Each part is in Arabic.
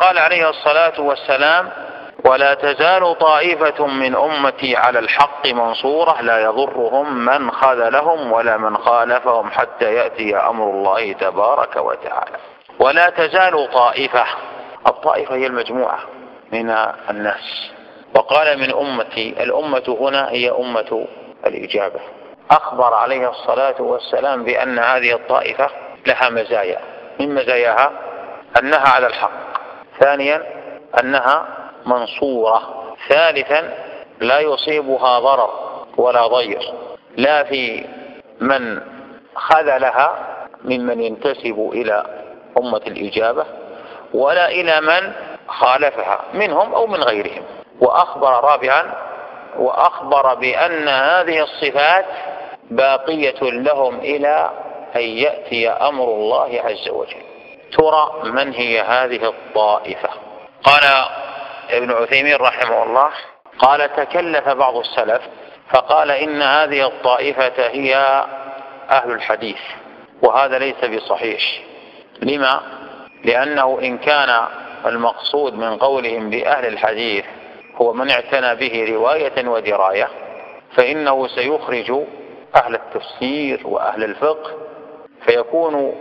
وقال عليه الصلاة والسلام ولا تزال طائفة من أمتي على الحق منصورة لا يضرهم من خذلهم ولا من خالفهم حتى يأتي أمر الله تبارك وتعالى. ولا تزال طائفة الطائفة هي المجموعة من الناس. وقال من أمتي الأمة هنا هي أمة الإجابة. أخبر عليه الصلاة والسلام بأن هذه الطائفة لها مزايا. من مزاياها؟ أنها على الحق. ثانيا أنها منصورة. ثالثا لا يصيبها ضرر ولا ضير. لا في من خذلها ممن ينتسب إلى أمة الإجابة ولا إلى من خالفها منهم أو من غيرهم. وأخبر رابعا وأخبر بأن هذه الصفات باقية لهم إلى أن يأتي أمر الله عز وجل. ترى من هي هذه الطائفة قال ابن عثيمين رحمه الله قال تكلف بعض السلف فقال إن هذه الطائفة هي أهل الحديث وهذا ليس بصحيح لما؟ لأنه إن كان المقصود من قولهم بأهل الحديث هو من اعتنى به رواية ودراية فإنه سيخرج أهل التفسير وأهل الفقه فيكون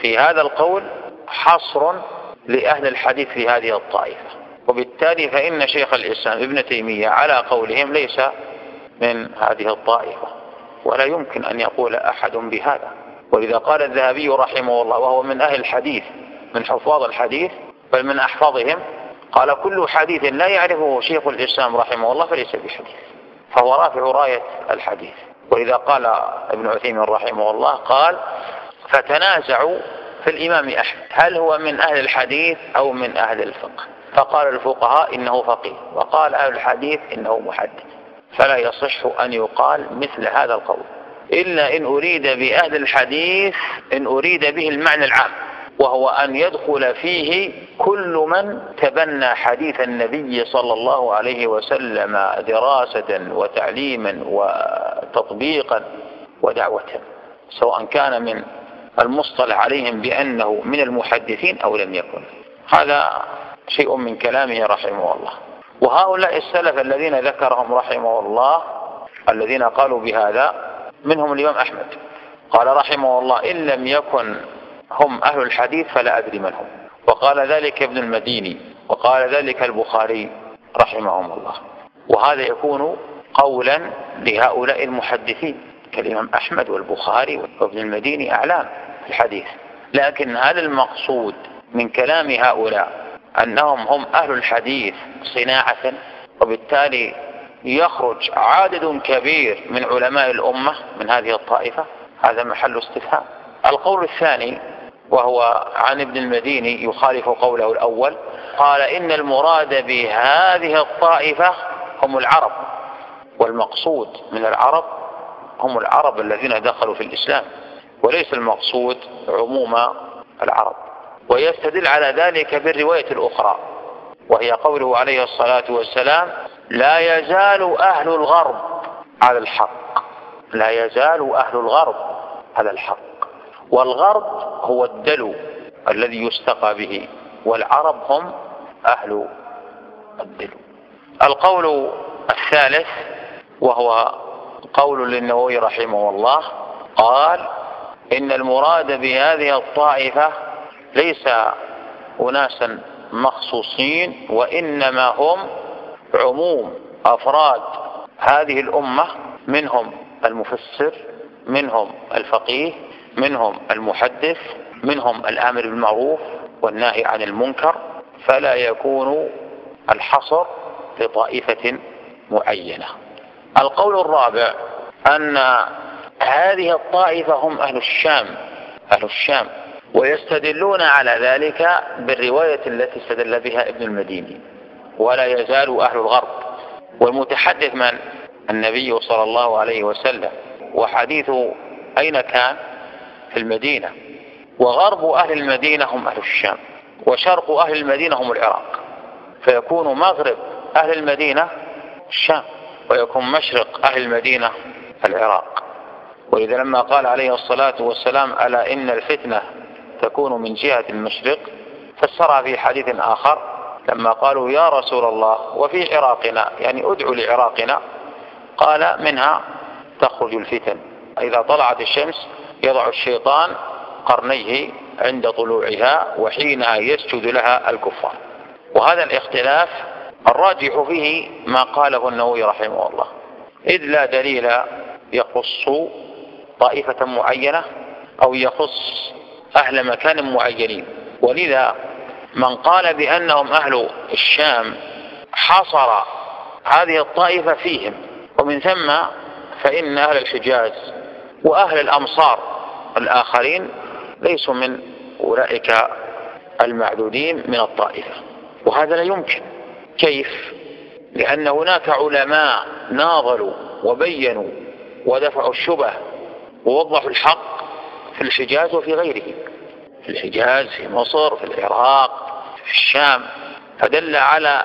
في هذا القول حصر لأهل الحديث في هذه الطائفة. وبالتالي فإن شيخ الإسلام ابن تيمية على قولهم ليس من هذه الطائفة ولا يمكن أن يقول أحد بهذا. ولذا قال الذهبي رحمه الله وهو من أهل الحديث من حفاظ الحديث بل من أحفظهم قال كل حديث لا يعرفه شيخ الإسلام رحمه الله فليس بحديث فهو رافع راية الحديث. ولذا قال ابن عثيمين رحمه الله قال فتنازعوا في الإمام أحمد. هل هو من أهل الحديث أو من أهل الفقه؟ فقال الفقهاء إنه فقيه وقال أهل الحديث إنه محدث. فلا يصح أن يقال مثل هذا القول. إلا إن أريد بأهل الحديث إن أريد به المعنى العام وهو أن يدخل فيه كل من تبنى حديث النبي صلى الله عليه وسلم دراسة وتعليما وتطبيقا ودعوة سواء كان من المصطلح عليهم بأنه من المحدثين أو لم يكن. هذا شيء من كلامه رحمه الله. وهؤلاء السلف الذين ذكرهم رحمه الله الذين قالوا بهذا منهم الإمام أحمد. قال رحمه الله إن لم يكن هم أهل الحديث فلا أدري من هم. وقال ذلك ابن المديني وقال ذلك البخاري رحمهم الله. وهذا يكون قولا لهؤلاء المحدثين كالإمام أحمد والبخاري وابن المديني أعلام. الحديث. لكن هل المقصود من كلام هؤلاء أنهم هم أهل الحديث صناعة؟ وبالتالي يخرج عدد كبير من علماء الأمة من هذه الطائفة؟ هذا محل استفهام. القول الثاني وهو عن ابن المديني يخالف قوله الأول قال إن المراد بهذه الطائفة هم العرب والمقصود من العرب هم العرب الذين دخلوا في الإسلام. وليس المقصود عموم العرب. ويستدل على ذلك بالرواية الأخرى وهي قوله عليه الصلاة والسلام لا يزال أهل الغرب على الحق. لا يزال أهل الغرب على الحق. والغرب هو الدلو الذي يستقى به والعرب هم أهل الدلو. القول الثالث وهو قول للنووي رحمه الله قال إن المراد بهذه الطائفة ليس أناسا مخصوصين وإنما هم عموم أفراد هذه الأمة منهم المفسر منهم الفقيه منهم المحدث منهم الآمر بالمعروف والناهي عن المنكر فلا يكون الحصر لطائفة معينة. القول الرابع أن هذه الطائفة هم أهل الشام أهل الشام ويستدلون على ذلك بالرواية التي استدل بها ابن المديني. ولا يزال أهل الغرب والمتحدث من؟ النبي صلى الله عليه وسلم. وحديثه أين كان؟ في المدينة. وغرب أهل المدينة هم أهل الشام وشرق أهل المدينة هم العراق. فيكون مغرب أهل المدينة الشام ويكون مشرق أهل المدينة العراق. ولذا لما قال عليه الصلاة والسلام ألا إن الفتنة تكون من جهة المشرق فسرها في حديث آخر لما قالوا يا رسول الله وفي عراقنا يعني ادعو لعراقنا قال منها تخرج الفتن. إذا طلعت الشمس يضع الشيطان قرنيه عند طلوعها وحينها يسجد لها الكفار. وهذا الاختلاف الراجح فيه ما قاله النووي رحمه الله. إذ لا دليل يخص طائفة معينة أو يخص أهل مكان معينين. ولذا من قال بأنهم أهل الشام حصر هذه الطائفة فيهم. ومن ثم فإن أهل الحجاز وأهل الأمصار الآخرين ليسوا من أولئك المعدودين من الطائفة. وهذا لا يمكن. كيف؟ لأن هناك علماء ناظروا وبينوا ودفعوا الشبه ووضحوا الحق في الحجاز وفي غيره. في الحجاز في مصر في العراق في الشام. فدل على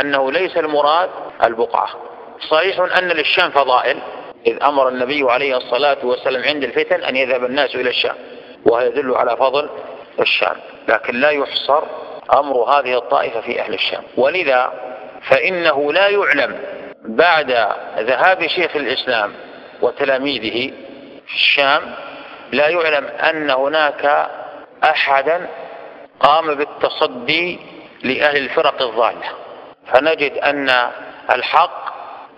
أنه ليس المراد البقعة. صحيح أن للشام فضائل إذ أمر النبي عليه الصلاة والسلام عند الفتن أن يذهب الناس إلى الشام وهذا يدل على فضل الشام. لكن لا يحصر أمر هذه الطائفة في أهل الشام. ولذا فإنه لا يعلم بعد ذهاب شيخ الإسلام وتلاميذه في الشام لا يعلم أن هناك أحدا قام بالتصدي لأهل الفرق الضالة. فنجد أن الحق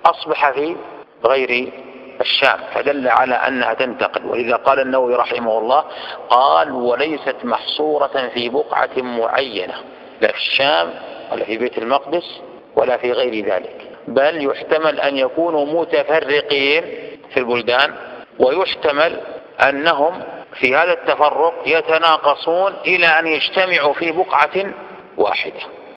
أصبح في غير الشام فدل على أنها تنتقل. ولذا قال النووي رحمه الله قال وليست محصورة في بقعة معينة لا في الشام ولا في بيت المقدس ولا في غير ذلك بل يحتمل أن يكونوا متفرقين في البلدان ويحتمل أنهم في هذا التفرق يتناقصون إلى أن يجتمعوا في بقعة واحدة.